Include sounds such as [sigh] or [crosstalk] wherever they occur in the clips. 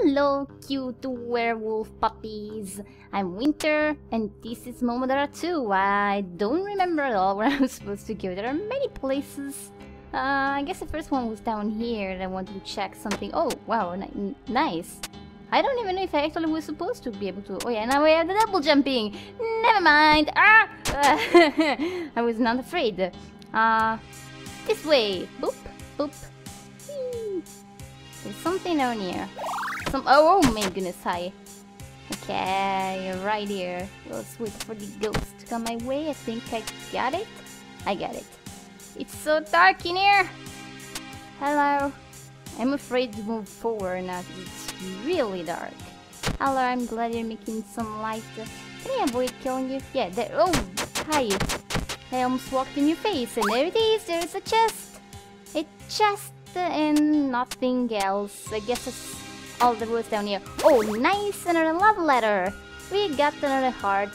Hello, cute werewolf puppies. I'm Winther, and this is Momodora 2. I don't remember at all where [laughs] I'm supposed to go. There are many places. Uh, I guess the first one was down here, and I wanted to check something. Oh, wow, ni nice. I don't even know if I actually was supposed to be able to. Oh yeah, now we have the double jumping. Never mind. Ah! [laughs] I was not afraid. Uh, this way. Boop, boop. There's something down here. Some. Oh, oh my goodness! Hi. Okay, right here. Let's wait for the ghost to come my way. I think I got it. I got it. It's so dark in here. Hello. I'm afraid to move forward now. It's really dark. Hello, I'm glad you're making some light. Can I avoid killing you? Yeah, there. Oh, hi. I almost walked in your face, and there it is. There's a chest. A chest and nothing else. I guess it's all the was down here. Oh, nice! Another love letter. We got another heart.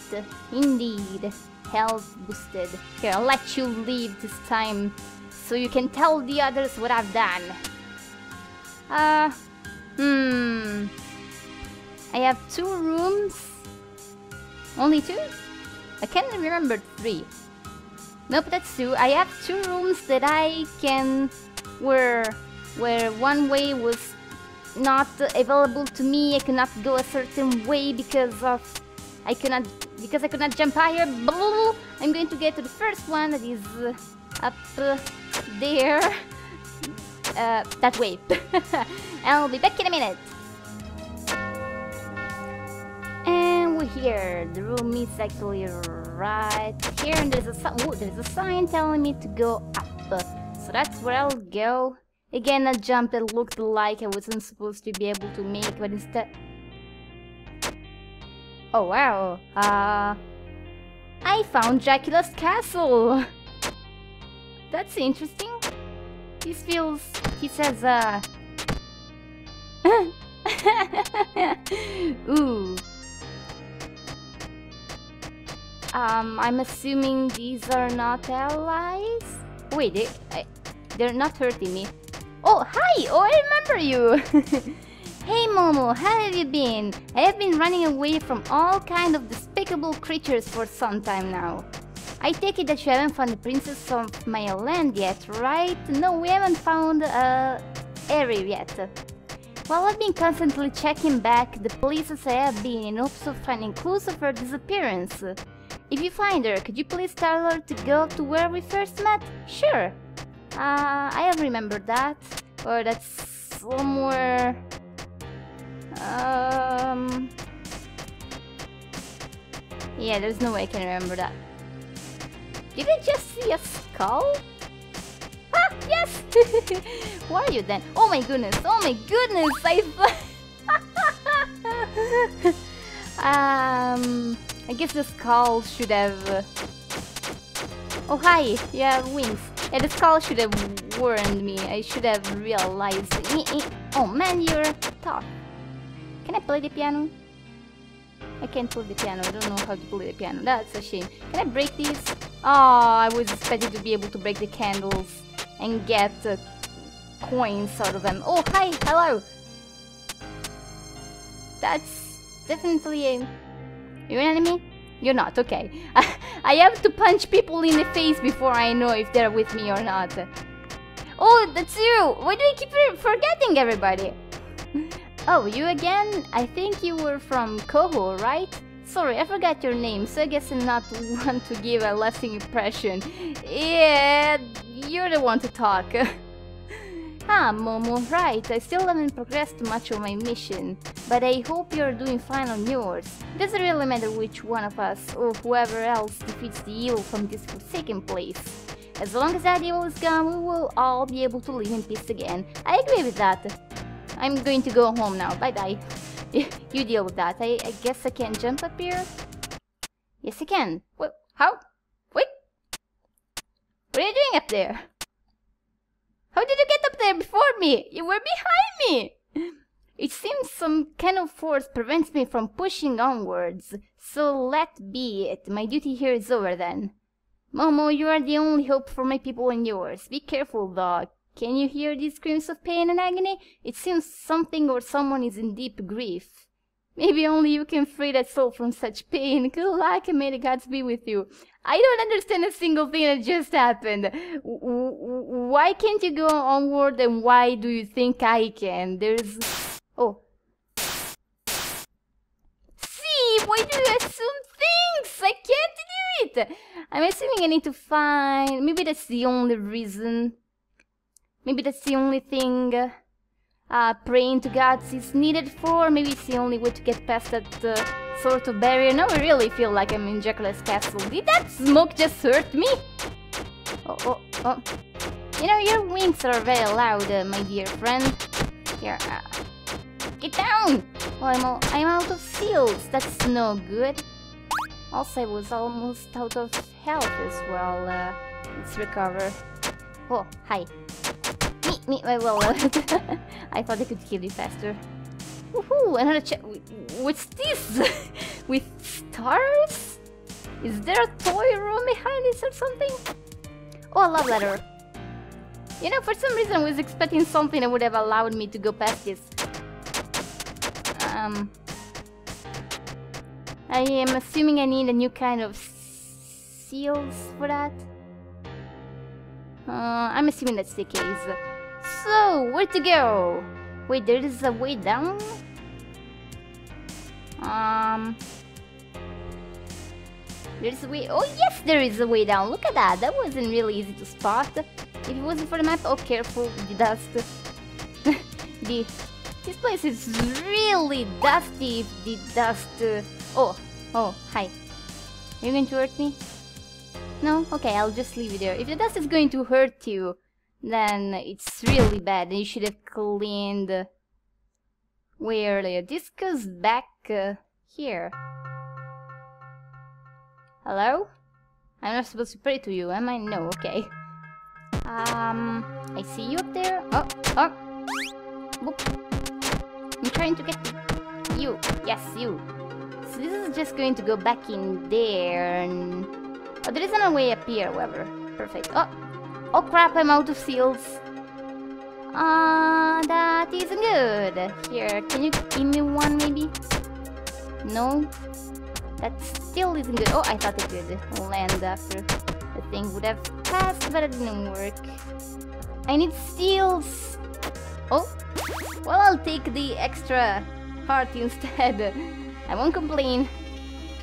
Indeed. Health boosted. Here, I'll let you leave this time so you can tell the others what I've done. Uh, hmm. I have two rooms. Only two? I can't remember three. Nope, that's two. I have two rooms that I can... Where, where one way was not available to me. I cannot go a certain way because of... I cannot... Because I could not jump higher. I'm going to get to the first one that is uh, up there uh, that way. [laughs] I'll be back in a minute. And we're here. The room is actually right here, and there's a there's a sign telling me to go up. So that's where I'll go. Again, a jump that looked like I wasn't supposed to be able to make, but instead... Oh wow, uh... I found Dracula's castle! [laughs] That's interesting. This feels... He says, uh... [laughs] Ooh. Um, I'm assuming these are not allies? Wait, they, I, they're not hurting me. Oh, hi! Oh, I remember you! [laughs] hey Momo, how have you been? I have been running away from all kind of despicable creatures for some time now. I take it that you haven't found the princess of my land yet, right? No, we haven't found uh, Eri yet. While I've been constantly checking back the places I have been in hopes of finding clues of her disappearance. If you find her, could you please tell her to go to where we first met? Sure. Uh, I have remembered that. Or that's somewhere... Um... Yeah, there's no way I can remember that. Did I just see a skull? Ah, yes! [laughs] Who are you then? Oh my goodness, oh my goodness! I... [laughs] um... I guess the skull should have... Uh... Oh hi, you have wings. Yeah, the skull should have warned me. I should have realized. Eh, eh. Oh man, you're tough. Can I play the piano? I can't play the piano. I don't know how to play the piano. That's a shame. Can I break these? Oh, I was expecting to be able to break the candles and get uh, coins out of them. Oh, hi, hello. That's definitely a... You're an enemy? You're not, okay. [laughs] I have to punch people in the face before I know if they're with me or not. Oh, that's you! Why do I keep forgetting everybody? Oh, you again? I think you were from Koho, right? Sorry, I forgot your name, so I guess I'm not [laughs] one to give a lasting impression. Yeah, you're the one to talk. [laughs] ah, Momo, right, I still haven't progressed much on my mission, but I hope you're doing fine on yours. Doesn't really matter which one of us, or whoever else defeats the evil from this forsaken place. As long as that evil is gone, we will all be able to live in peace again. I agree with that. I'm going to go home now, bye-bye. [laughs] you deal with that. I, I guess I can jump up here? Yes, I can. What? How? Wait. What are you doing up there? How did you get there before me? You were behind me! It seems some kind of force prevents me from pushing onwards, so let be it. My duty here is over then. Momo, you are the only hope for my people and yours. Be careful, though. Can you hear these screams of pain and agony? It seems something or someone is in deep grief. Maybe only you can free that soul from such pain. Good luck and may the gods be with you. I don't understand a single thing that just happened. Why can't you go onward and why do you think I can? There's... Oh. See, why do you assume things? I can't do it. I'm assuming I need to find... Maybe that's the only reason. Maybe that's the only thing uh, praying to gods is needed for. Maybe it's the only way to get past that uh, sort of barrier. Now I really feel like I'm in Dracula's castle. Did that smoke just hurt me? Oh, oh, oh. You know, your wings are very loud, uh, my dear friend. Here, uh, get down! Oh, I'm, all, I'm out of seals. That's no good. Also, I was almost out of health as well. Uh, let's recover. Oh, hi. Meet, my wallet. [laughs] I thought I could kill you faster. Woohoo! Another check. What's this? [laughs] With stars? Is there a toy room behind this or something? Oh, a love letter. You know, for some reason I was expecting something that would have allowed me to go past this. Um... I am assuming I need a new kind of seals for that. Uh, I'm assuming that's the case. So, where to go? Wait, there is a way down? Um... There's a way... Oh, yes, there is a way down. Look at that. That wasn't really easy to spot. If it wasn't for the map... Oh, careful the dust. [laughs] the... This place is really dusty the dust... Uh... Oh, oh, hi. Are you going to hurt me? No? Okay, I'll just leave you there. If the dust is going to hurt you, then it's really bad. And you should have cleaned way earlier. This goes back uh, here. Hello? I'm not supposed to pray to you, am I? No, okay. Um, I see you up there. Oh, oh. Boop. I'm trying to get you. Yes, you. So this is just going to go back in there and... Oh, there isn't a way up here, however. Perfect. Oh, Oh crap, I'm out of seals. Ah, uh, that isn't good. Here, can you give me one maybe? No? That still isn't good. Oh, I thought it would land after the thing would have passed, but it didn't work. I need seals. Oh, well, I'll take the extra heart instead. [laughs] I won't complain.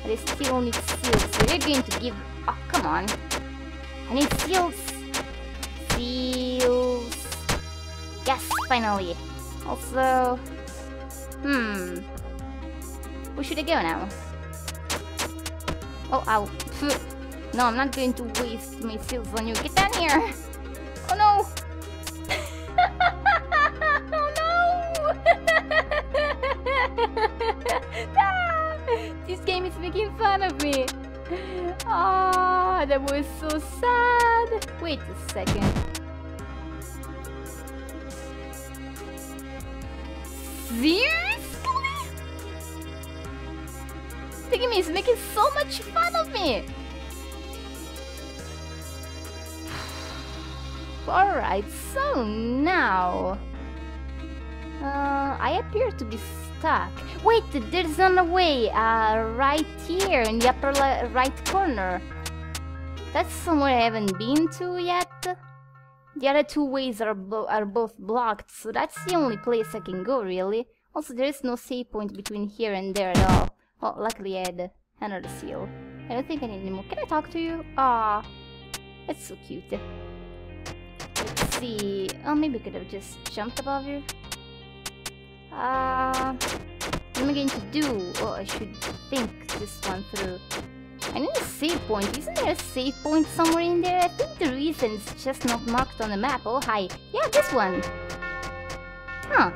But I still need seals. So you're going to give... Oh, come on. I need seals feels... Yes, finally. Also... Hmm... Where should I go now? Oh, ow. [laughs] No, I'm not going to waste my seals on you. Get down here! Oh no! [laughs] oh no! [laughs] ah, this game is making fun of me. Oh, that was so sad. Wait a second. Seriously? Thinking is making so much fun of me. [sighs] Alright, so now... Uh, I appear to be stuck. Wait, there's another way. Uh, right here in the upper right corner. That's somewhere I haven't been to yet. The other two ways are, are both blocked, so that's the only place I can go, really. Also, there is no save point between here and there at all. Oh, luckily I had another seal. I don't think I need any more. Can I talk to you? Ah, that's so cute. Let's see. Oh, maybe I could have just jumped above you. Uh, what am I going to do? Oh, I should think this one through. I need a save point. Isn't there a save point somewhere in there? I think the reason it's just not marked on the map. Oh, hi. Yeah, this one. Huh.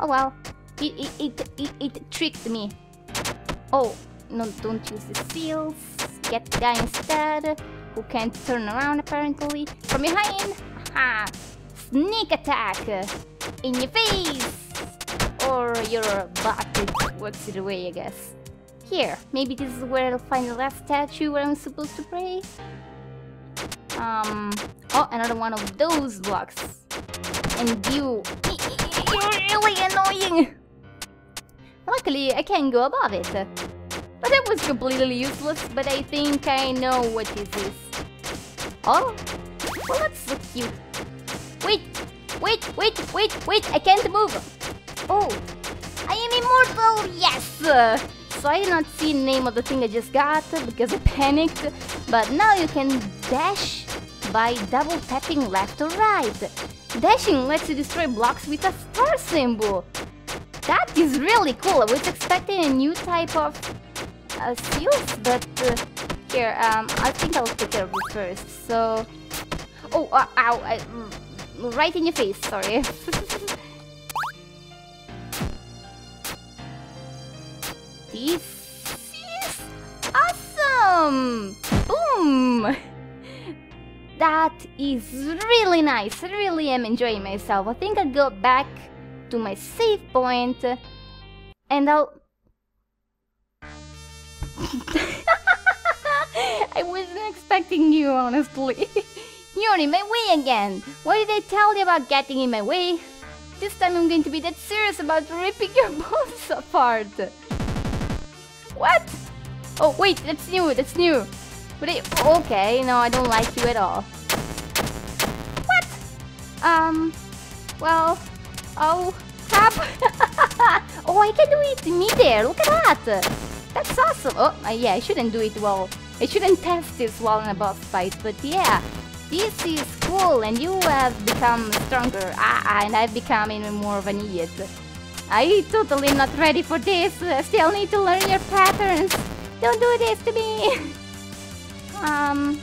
Oh, well. It, it, it, it, it tricked me. Oh, no, don't use the seals. Get the guy instead, who can't turn around apparently. From behind! Ha! Sneak attack! In your face! Or your butt, works it away, I guess. Here, maybe this is where I'll find the last statue where I'm supposed to pray? Um, Oh, another one of those blocks. And you... You're really annoying! Luckily, I can go above it. But that was completely useless, but I think I know what this is. Oh, well that's so cute. Wait, wait, wait, wait, wait, I can't move. Oh, I am immortal, yes! So I did not see the name of the thing I just got because I panicked, but now you can dash by double tapping left or right. Dashing lets you destroy blocks with a star symbol. That is really cool. I was expecting a new type of uh, seals, but uh, here, um, I think I'll take care of it first. So, oh, uh, ow, I, right in your face. Sorry. [laughs] is awesome. Boom. That is really nice. I really am enjoying myself. I think I'll go back to my save point and I'll... [laughs] I wasn't expecting you, honestly. [laughs] You're in my way again. What did I tell you about getting in my way? This time I'm going to be that serious about ripping your [laughs] bones apart. What? Oh, wait, that's new, that's new. But it, okay, no, I don't like you at all. What? Um, well, oh, crap. [laughs] oh, I can do it there, look at that. That's awesome. Oh, uh, yeah, I shouldn't do it well. I shouldn't test this while in a boss fight, but yeah. This is cool, and you have become stronger. Ah, and I've become even more of an idiot. I totally not ready for this. I still need to learn your patterns. Don't do this to me. [laughs] Um,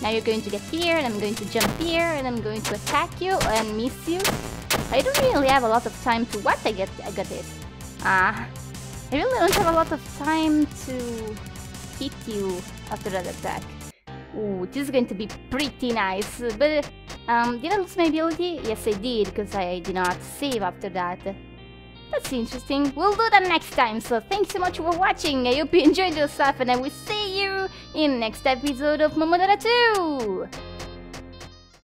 now you're going to get here, and I'm going to jump here, and I'm going to attack you and miss you. I don't really have a lot of time to... What? I get I got it. Ah. I really don't have a lot of time to hit you after that attack. Ooh, this is going to be pretty nice. But, um, did I lose my ability? Yes, I did, because I did not save after that. That's interesting. We'll do that next time, so thanks so much for watching. I hope you enjoyed yourself, and I will see you in next episode of Momodora 2!